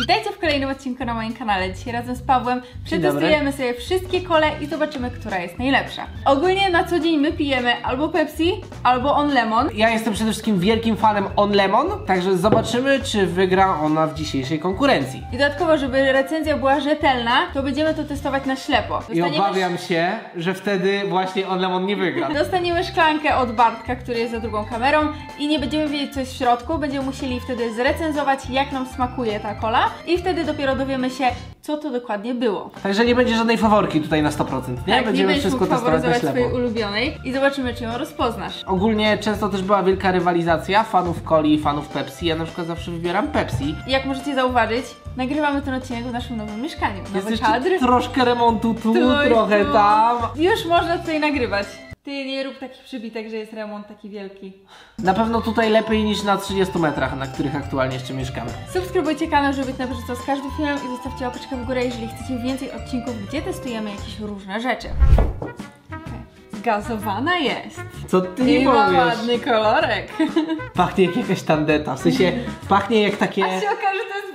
Witajcie w kolejnym odcinku na moim kanale. Dzisiaj razem z Pawłem przetestujemy sobie wszystkie kole i zobaczymy, która jest najlepsza. Ogólnie na co dzień my pijemy albo Pepsi, albo On Lemon. Ja jestem przede wszystkim wielkim fanem On Lemon, także zobaczymy, czy wygra ona w dzisiejszej konkurencji. I dodatkowo, żeby recenzja była rzetelna, to będziemy to testować na ślepo. I obawiam się, że wtedy właśnie On Lemon nie wygra. Dostaniemy szklankę od Bartka, który jest za drugą kamerą i nie będziemy wiedzieć co jest w środku, będziemy musieli wtedy zrecenzować jak nam smakuje ta kola i wtedy dopiero dowiemy się co to dokładnie było. Także nie będzie żadnej faworki tutaj na 100%, nie? Tak, Będziemy nie wszystko testować na ślepo. swojej ulubionej i zobaczymy czy ją rozpoznasz. Ogólnie często też była wielka rywalizacja fanów coli i fanów Pepsi. Ja na przykład zawsze wybieram Pepsi. Jak możecie zauważyć, nagrywamy ten odcinek w naszym nowym mieszkaniu. Jest Nowy jeszcze kadr. troszkę remontu tu, Tu trochę tu. tam. Już można tutaj nagrywać. Ty nie rób takich przybitek, że jest remont taki wielki. Na pewno tutaj lepiej niż na 30 metrach, na których aktualnie jeszcze mieszkamy. Subskrybujcie kanał, żeby być na bieżąco z każdym filmem i zostawcie łapeczkę w górę, jeżeli chcecie więcej odcinków, gdzie testujemy jakieś różne rzeczy. Okej. Zgazowana jest. Co ty nie I ma powiesz? ładny kolorek. Pachnie jak jakaś tandeta, w sensie pachnie jak takie... A się okaże, że to jest.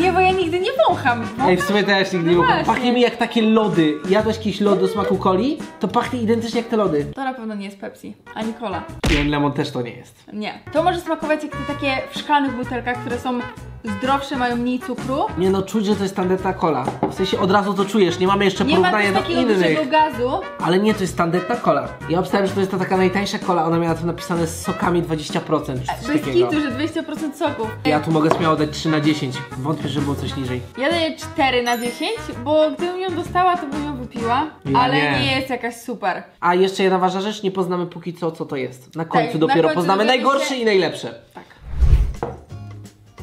Nie, bo ja nigdy nie wącham. Ej, w sumie też nigdy nie No właśnie. Pachnie mi jak takie lody. Jadłeś jakieś lody o smaku coli? To pachnie identycznie jak te lody. To na pewno nie jest Pepsi, ani cola. I on lemon też to nie jest. Nie. To może smakować jak te takie w szklanych butelkach, które są zdrowsze, mają mniej cukru. Nie no, czuć, że to jest tandetna cola. W sensie od razu to czujesz, nie mamy jeszcze Nie ma porównania też do takiego innych. gazu. Ale nie, to jest tandetna cola. Ja obstałem, że to jest ta taka najtańsza cola, ona miała tu napisane z sokami 20% czy coś Bez takiego. kitu, że 200% soków. Ja tu mogę śmiało dać 3 na 10. Wątpię, że było coś niżej. Ja daję 4 na 10, bo gdybym ją dostała, to bym ją wypiła. Ja ale nie. nie. jest jakaś super. A jeszcze jedna ważna rzecz, nie poznamy póki co, co to jest. Na końcu Tak, na dopiero końcu poznamy najgorsze się- i najlepsze.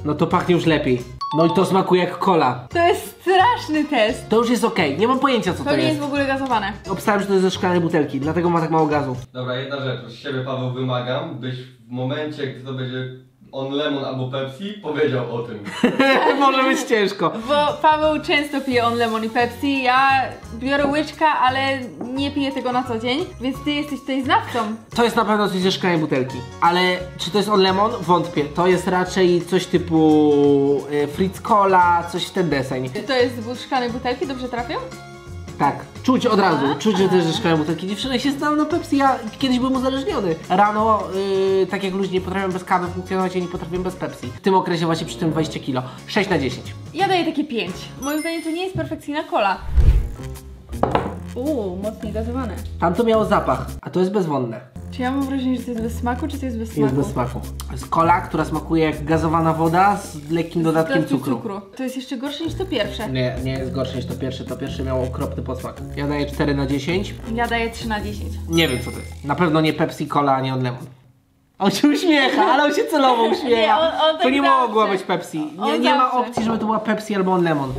No to pachnie już lepiej. No i to smakuje jak cola. To jest straszny test. To już jest okej, nie mam pojęcia co To, to, nie jest. jest w ogóle gazowane. Obstałem, że to jest ze szklanej butelki, dlatego ma tak mało gazu. Dobra, jedna rzecz. Od siebie Paweł wymagam, byś w momencie, gdy to będzie on lemon albo Pepsi, powiedział o tym. Może być ciężko. Bo Paweł często pije on lemon i Pepsi, ja biorę łyczka, ale nie piję tego na co dzień, więc ty jesteś tutaj znawcą. To jest na pewno coś ze szklanej butelki. Ale czy to jest on lemon? Wątpię. To jest raczej coś typu y, Fritz Cola, coś w ten deseń. To jest z szklanej butelki, dobrze trafię? Tak, czuć od razu, czuć, że jest ze szklanej butelki. Dziewczyny się znam na Pepsi, ja kiedyś byłem uzależniony. Rano, y, tak jak ludzie nie potrafią bez kawy funkcjonować, ja nie potrafię bez Pepsi. W tym okresie właśnie przy tym 20 kilo. 6 na 10. Ja daję takie 5. Moim zdaniem to nie jest perfekcyjna kola. Uuu, mocniej gazowane. Tam to miało zapach, a to jest bezwonne. Czy ja mam wrażenie, że to jest bez smaku, czy to jest bez smaku? Jest bez smaku. Jest kola, która smakuje jak gazowana woda z lekkim dodatkiem Dodatkiem cukru. To jest jeszcze gorsze niż to pierwsze. Nie, nie jest gorsze niż to pierwsze. To pierwsze miało okropny posmak. Ja daję 4 na 10. Ja daję 3 na 10. Nie wiem co to jest. Na pewno nie Pepsi Cola, ani on lemon. On się uśmiecha, ale on się celowo uśmiecha. Nie, on- on tak to nie zawsze. mogło być Pepsi. Nie, On nie ma zawsze. opcji, żeby to była Pepsi albo on lemon.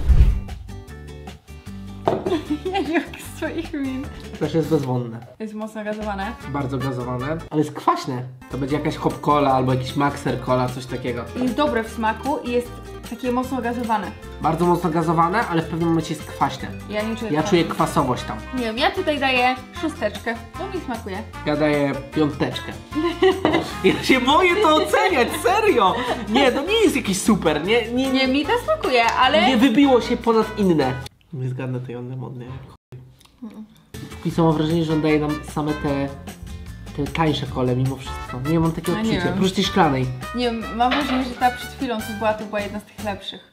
Swoich min. Też jest bezwonne. Jest mocno gazowane. Bardzo gazowane, ale jest kwaśne. To będzie jakaś hop cola albo jakiś maxer cola, coś takiego. Jest dobre w smaku i jest takie mocno gazowane. Bardzo mocno gazowane, ale w pewnym momencie jest kwaśne. Ja nie czuję Ja kwasu. czuję kwasowość tam. Nie wiem, ja tutaj daję szósteczkę, bo mi smakuje. Ja daję piąteczkę. Ja się boję to oceniać, serio! Nie, to nie jest jakiś super, nie, nie, Nie, mi to smakuje, ale... nie wybiło się ponad inne. Nie zgadnę tej on lemon, nie? Póki co mam wrażenie, że on daje nam same te, te tańsze kole mimo wszystko. Nie mam takiego Ja nie odczucia, wiem. tej szklanej. Nie wiem, mam wrażenie, że ta przed chwilą co była, to była jedna z tych lepszych.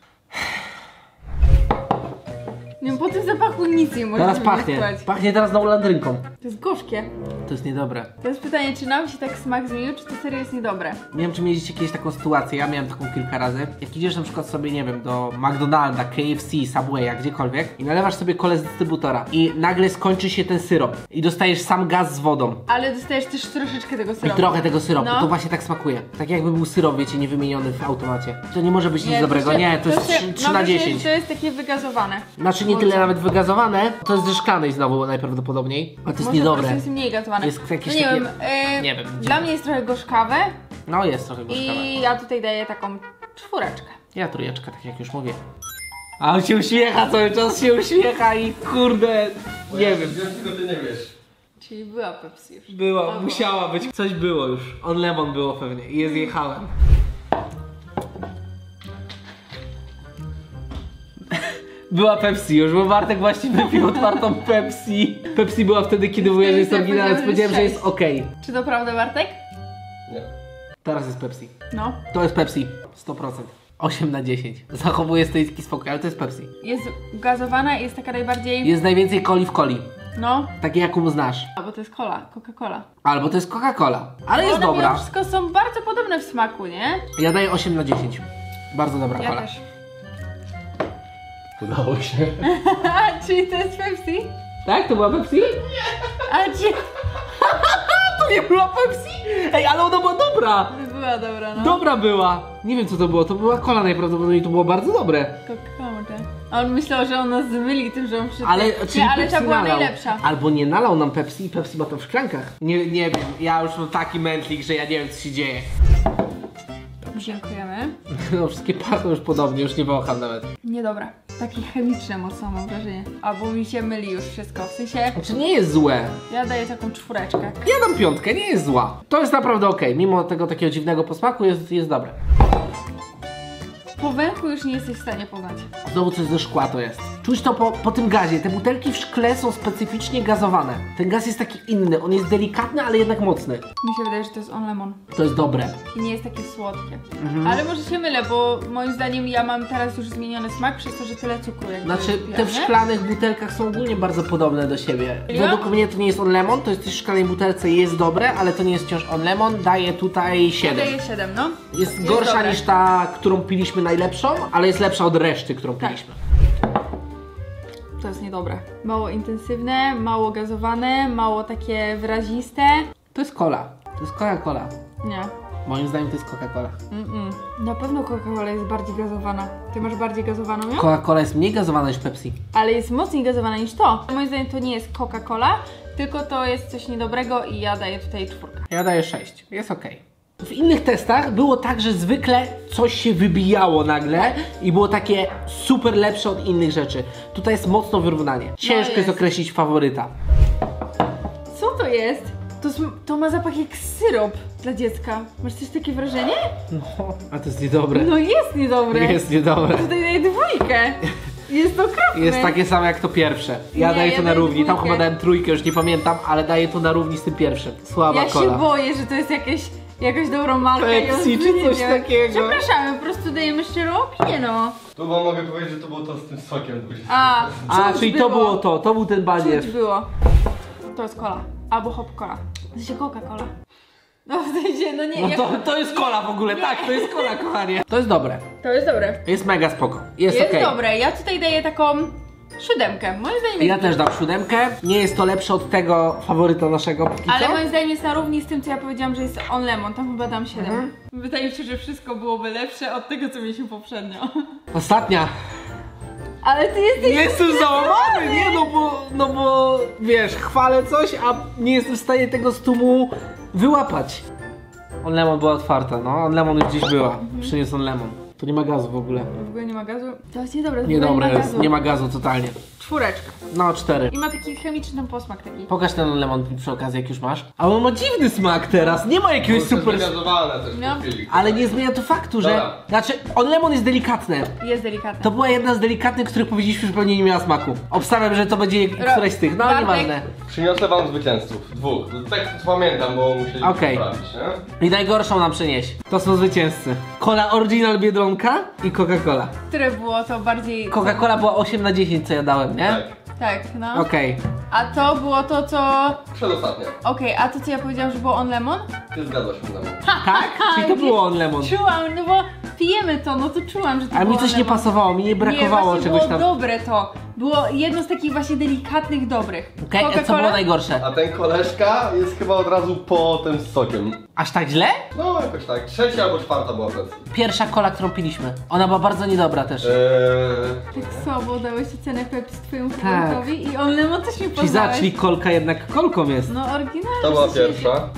Nie wiem, po tym zapachu nic nie można Teraz pachnie, pachnie teraz nową landrynką. To jest gorzkie. To jest niedobre. Teraz pytanie, czy nam się tak smak zmienił, czy to serio jest niedobre? Nie wiem, czy mieliście kiedyś taką sytuację, ja miałem taką kilka razy. Jak idziesz na przykład sobie, nie wiem, do McDonalda, KFC, Subwaya, gdziekolwiek i nalewasz sobie kole z dystrybutora i nagle skończy się ten syrop i dostajesz sam gaz z wodą. Ale dostajesz też troszeczkę tego I syropu. trochę tego syropu, No. to właśnie tak smakuje. Tak jakby był syrop, wiecie, niewymieniony w automacie. To nie może być nic to dobrego, się- nie, to jest się- 3, 3 mam na 10. że To jest takie wygazowane. Znaczy nie tyle nawet wygazowane, to jest ze szklanej znowu najprawdopodobniej, ale to jest Może po niedobre. prostu jest mniej Jest jakieś no nie takie- wiem, e, nie wiem, Dla mnie jest trochę gorzkawe No jest trochę gorzkawe. i ja tutaj daję taką czwóreczkę. Ja trójeczkę, tak jak już mówię. A on się uśmiecha, cały czas się uśmiecha i kurde, nie wiem. Wiem, czego ty nie wiesz. Czyli była Pepsi już. Była, musiała być. Coś było już. On lemon było pewnie i je zjechałem. Była Pepsi już, bo Bartek właśnie wypił otwartą Pepsi. Pepsi była wtedy, kiedy mówiłem, że jest oryginalna, więc powiedziałem, że jest okej. Czy to prawda, Bartek? Nie. Teraz jest Pepsi. No. To jest Pepsi. 100%. 8 na 10. Zachowuje stoicki spokój, ale to jest Pepsi. Jest gazowana i jest taka najbardziej... Jest najwięcej coli w coli. No. Takie jaką znasz. A, bo to jest cola, Coca-Cola. Albo to jest Coca-Cola. Ale jest One dobra. wszystko są bardzo podobne w smaku, nie? Ja daję 8 na 10. Bardzo dobra Ja kola. też. Udało się. A, czyli to jest Pepsi? Tak? To była Pepsi? A, czy... To nie była Pepsi? Ej, ale ona była dobra! Była dobra, no. Dobra była! Nie wiem co to było, to była kola najprawdopodobniej, to było bardzo dobre. Coca-Cola. A on myślał, że on nas zmyli tym, że on przyszedł. Ale, czyli Nie, ale Pepsi ta była nalał. najlepsza. Albo nie nalał nam Pepsi i Pepsi ma to w szklankach. Nie, nie wiem, ja już mam taki mętlik, że ja nie wiem co się dzieje. Dziękujemy. No wszystkie pachną już podobnie, już nie wącham nawet. Niedobra. Takie chemiczne mocno mam wrażenie. Albo mi się myli już wszystko. W sensie, Znaczy nie jest złe. ja daję taką czwóreczkę. Ja dam piątkę, nie jest zła. To jest naprawdę okej, mimo tego takiego dziwnego posmaku jest, jest dobre. Po węchu już nie jesteś w stanie poznać. Znowu coś ze szkła to jest. Czuć to po, po tym gazie. Te butelki w szkle są specyficznie gazowane. Ten gaz jest taki inny. On jest delikatny, ale jednak mocny. Mi się wydaje, że to jest on lemon. To jest dobre. I nie jest takie słodkie. Mhm. Ale może się mylę, bo moim zdaniem ja mam teraz już zmieniony smak przez to, że tyle cukru jakby Znaczy, te w szklanych butelkach są ogólnie bardzo podobne do siebie. Według mnie to nie jest on lemon, to jest w szklanej butelce jest dobre, ale to nie jest wciąż on lemon. Daję tutaj Ja 7. daję 7, no. Jest, Jest gorsza dobre. niż ta, którą piliśmy najlepszą, ale jest lepsza od reszty, którą Tak. piliśmy. Niedobre. Mało intensywne, mało gazowane, mało takie wyraziste. To jest cola. To jest Coca-Cola. Nie. Moim zdaniem to jest Coca-Cola. Mm-mm. Na pewno Coca-Cola jest bardziej gazowana. Ty masz bardziej gazowaną, nie? Coca-Cola jest mniej gazowana niż Pepsi. Ale jest mocniej gazowana niż to. Moim zdaniem to nie jest Coca-Cola, tylko to jest coś niedobrego i ja daję tutaj czwórkę. Ja daję 6. Jest ok. W innych testach było tak, że zwykle coś się wybijało nagle i było takie super lepsze od innych rzeczy. Tutaj jest mocno wyrównanie. Ciężko jest. jest. określić faworyta. Co to jest? To, sm- to ma zapach jak syrop dla dziecka. Masz też takie wrażenie? No, a to jest niedobre. No jest niedobre. Jest niedobre. Tutaj daję dwójkę. Jest okropne. Jest takie samo jak to pierwsze. Ja Nie, daję ja to na daję równi. Tam dwójkę. chyba dałem trójkę, już nie pamiętam, ale daję to na równi z tym pierwszym. Słaba Ja kola. się boję, że to jest jakieś, jakaś dobra marka i Pepsi czy nie coś wiem. takiego. Przepraszamy, po prostu dajemy szczerą opinię, no. Tu wam mogę powiedzieć, że to było to z tym sokiem. 20. A, A, czuć czyli to było to, to był ten badziewicz. Czuć było. To jest cola. Albo hop cola. W sensie Coca-Cola. No w sensie, no nie, No jak... to, to jest kola w ogóle, tak, to jest kola, kochanie. To jest dobre. to jest dobre. Jest mega spoko. Jest, Jest okej. dobre. Ja tutaj daję taką siódemkę. Moim zdaniem Ja też dam siódemkę. Nie jest to lepsze od tego faworyta naszego póki Ale co. moim zdaniem jest na równi z tym, co ja powiedziałam, że jest on lemon. Tam chyba dam 7. Mhm. Wydaje mi się, że wszystko byłoby lepsze od tego, co mieliśmy poprzednio. Ostatnia. Ale ty jesteś... Jestem załamany, nie no bo, no bo wiesz, chwalę coś, a nie jestem w stanie tego z tłumu wyłapać. On lemon była otwarta, no, on lemon już gdzieś była. Przyniósł on lemon. Tu nie ma gazu w ogóle. W ogóle nie ma gazu. To jest niedobre. w ogóle Niedobre nie ma jest, gazu. nie ma gazu totalnie. Czwóreczka. No, cztery. I ma taki chemiczny posmak taki. Pokaż ten lemon przy okazji, jak już masz. Ale on ma dziwny smak teraz, nie ma jakiegoś Super. super... Wygazowane też No. Ale nie zmienia to faktu, że... Dobra. Znaczy, on lemon jest delikatny. Jest delikatny. To była jedna z delikatnych, których powiedzieliśmy, że pewnie nie miała smaku. Obstawiam, że to będzie któraś z tych, no ale Bartek. nieważne. Przyniosę wam zwycięzców. Dwóch. Tak pamiętam, bo musieli Okej. okay. poprawić, nie? I najgorszą nam przynieś. To są zwycięzcy. Cola Original Biedronka i Coca-Cola. Które było to bardziej... Coca-Cola była 8 na 10, co ja dałem, nie? Tak. Tak, no. Okej. A to było to, co... Przedostatnia. Okej, a to, co ja powiedziałam, że było on lemon? Ty zgadzasz się ze mną. Tak? Czyli to było on lemon. Czułam, no bo pijemy to, no to czułam, że to A mi było coś on nie lemon. pasowało, mi nie brakowało nie, właśnie czegoś było tam. dobre to. Było jedno z takich właśnie delikatnych, dobrych. Okej, a co Coca-Cola? było najgorsze? A ten koleżka jest chyba od razu po tym z sokiem. Aż tak źle? No jakoś tak. Trzecia albo czwarta była Pepsi. Pierwsza kola, którą piliśmy. Ona była bardzo niedobra też. Eee... Tak słabo dałeś cenę Pepsi twojemu klientowi i on lemon też mi Tak. Czyli za, czyli kolka jednak kolką jest. No oryginalnie. To była pierwsza.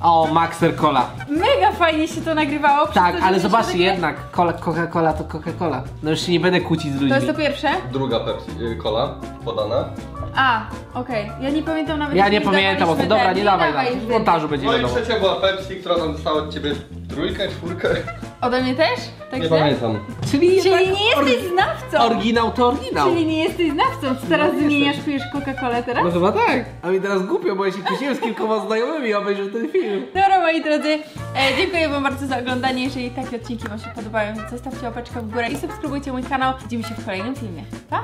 O, Maxer Cola. Mega fajnie się to nagrywało. przez Tak, to, że ale mieliśmy zobaczcie, takie- jednak Cola- Coca-Cola to Coca-Cola. No już się nie będę kłócić z ludźmi. To jest to pierwsze? Druga Pepsi, y, cola podana. A, okej. Ja nie pamiętam nawet. Ja jak nie pamiętam o tym. dawaliśmy Dobra, ten. nie dawaj dawaj nam. już W montażu będzie No i wiadomo. trzecia była Pepsi, która tam dostała od ciebie trójkę, czwórkę? Ode mnie też? Tak Nie źle? pamiętam. Czyli, Czyli nie jesteś znawcą! Oryginał to oryginał. Czyli nie jesteś znawcą. Czy teraz No, zmieniasz, jestem. pijesz Coca-Colę teraz? No chyba tak. A mi teraz głupio, bo ja się kłóciłem z kilkoma znajomymi, obejrzał ten film. Dobra moi drodzy, e, dziękuję wam bardzo za oglądanie. Jeżeli takie odcinki wam się podobają, zostawcie łapeczkę w górę i subskrybujcie mój kanał. Widzimy się w kolejnym filmie. Pa!